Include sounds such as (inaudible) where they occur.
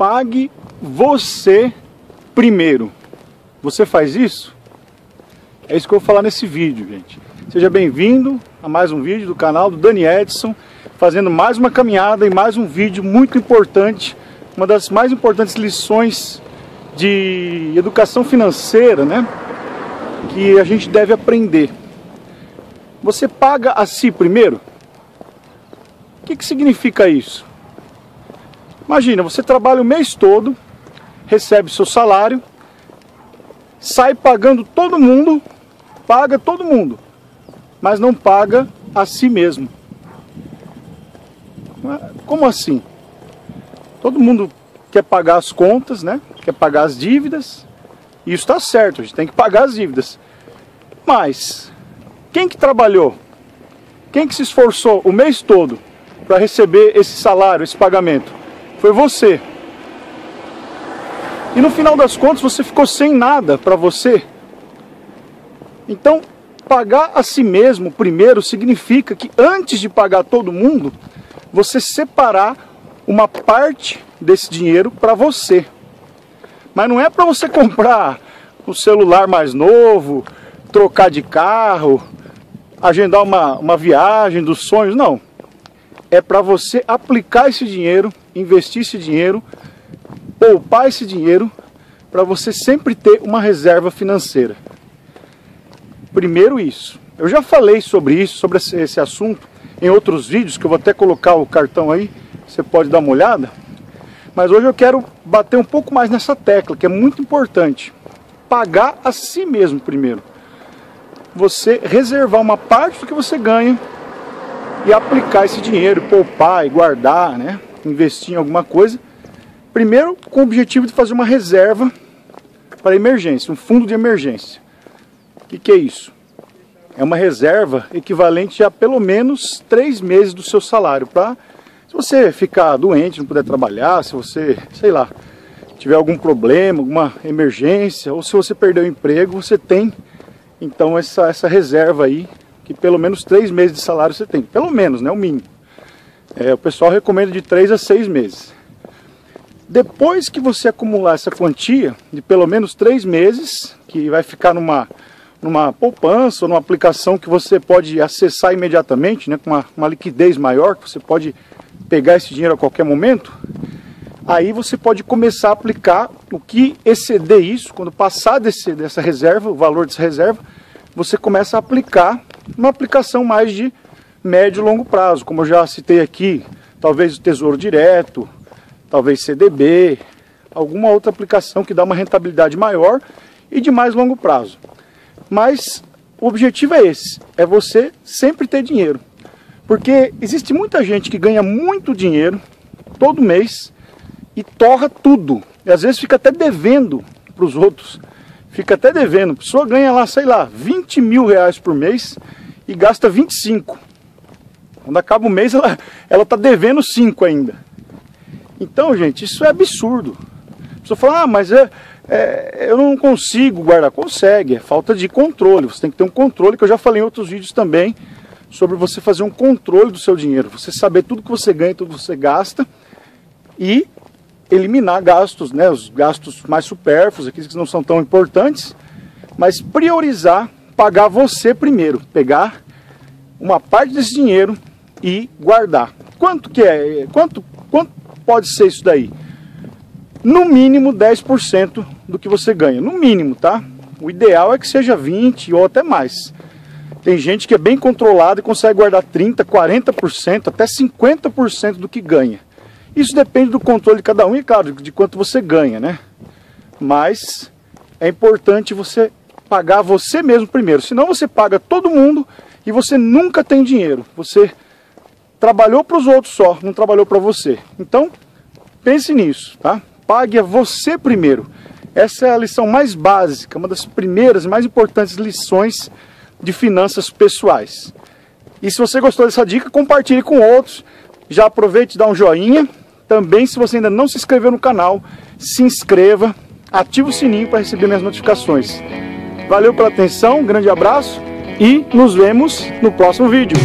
Pague você primeiro. Você faz isso? É isso que eu vou falar nesse vídeo, gente. Seja bem-vindo a mais um vídeo do canal do Dani Edson, fazendo mais uma caminhada e mais um vídeo muito importante, uma das mais importantes lições de educação financeira, né? Que a gente deve aprender. Você paga a si primeiro? O que, que significa isso? Imagina, você trabalha o mês todo, recebe seu salário, sai pagando todo mundo, paga todo mundo, mas não paga a si mesmo. Como assim? Todo mundo quer pagar as contas, né? Quer pagar as dívidas. E isso está certo, a gente tem que pagar as dívidas. Mas quem que trabalhou? Quem que se esforçou o mês todo para receber esse salário, esse pagamento? Foi você. E no final das contas você ficou sem nada para você. Então, pagar a si mesmo primeiro significa que antes de pagar todo mundo, você separar uma parte desse dinheiro para você. Mas não é para você comprar um celular mais novo, trocar de carro, agendar uma, uma viagem dos sonhos, não. É para você aplicar esse dinheiro investir esse dinheiro, poupar esse dinheiro, para você sempre ter uma reserva financeira. Primeiro isso. Eu já falei sobre isso, sobre esse assunto, em outros vídeos, que eu vou até colocar o cartão aí, você pode dar uma olhada. Mas hoje eu quero bater um pouco mais nessa tecla, que é muito importante. Pagar a si mesmo primeiro. Você reservar uma parte do que você ganha e aplicar esse dinheiro, poupar e guardar, né? investir em alguma coisa, primeiro com o objetivo de fazer uma reserva para emergência, um fundo de emergência. O que, que é isso? É uma reserva equivalente a pelo menos três meses do seu salário para se você ficar doente, não puder trabalhar, se você, sei lá, tiver algum problema, alguma emergência, ou se você perder o emprego, você tem então essa, essa reserva aí, que pelo menos três meses de salário você tem. Pelo menos, né? O mínimo. É, o pessoal recomenda de 3 a 6 meses. Depois que você acumular essa quantia de pelo menos 3 meses, que vai ficar numa, numa poupança ou numa aplicação que você pode acessar imediatamente, né, com uma, uma liquidez maior, que você pode pegar esse dinheiro a qualquer momento, aí você pode começar a aplicar o que exceder isso, quando passar desse, dessa reserva, o valor dessa reserva, você começa a aplicar uma aplicação mais de médio e longo prazo, como eu já citei aqui, talvez o Tesouro Direto, talvez CDB, alguma outra aplicação que dá uma rentabilidade maior e de mais longo prazo. Mas o objetivo é esse, é você sempre ter dinheiro. Porque existe muita gente que ganha muito dinheiro todo mês e torra tudo. E às vezes fica até devendo para os outros. Fica até devendo. A pessoa ganha lá, sei lá, 20 mil reais por mês e gasta 25. Quando acaba o mês, (laughs) ela, ela tá devendo 5 ainda. Então, gente, isso é absurdo. A pessoa fala, ah, mas é, é, eu não consigo guardar. Consegue, é falta de controle. Você tem que ter um controle, que eu já falei em outros vídeos também, sobre você fazer um controle do seu dinheiro. Você saber tudo que você ganha, tudo que você gasta e eliminar gastos, né, os gastos mais supérfluos, aqueles que não são tão importantes, mas priorizar, pagar você primeiro, pegar uma parte desse dinheiro e guardar. Quanto que é? Quanto, quanto pode ser isso daí? No mínimo 10% do que você ganha. No mínimo, tá? O ideal é que seja 20 ou até mais. Tem gente que é bem controlada e consegue guardar 30, 40%, até 50% do que ganha. Isso depende do controle de cada um e, claro, de quanto você ganha, né? Mas é importante você pagar você mesmo primeiro. Senão você paga todo mundo e você nunca tem dinheiro. Você trabalhou para os outros só, não trabalhou para você. Então, pense nisso, tá? Pague a você primeiro. Essa é a lição mais básica, uma das primeiras mais importantes lições de finanças pessoais. E se você gostou dessa dica, compartilhe com outros. Já aproveite e dá um joinha. Também, se você ainda não se inscreveu no canal, se inscreva, ative o sininho para receber minhas notificações. Valeu pela atenção, um grande abraço e nos vemos no próximo vídeo.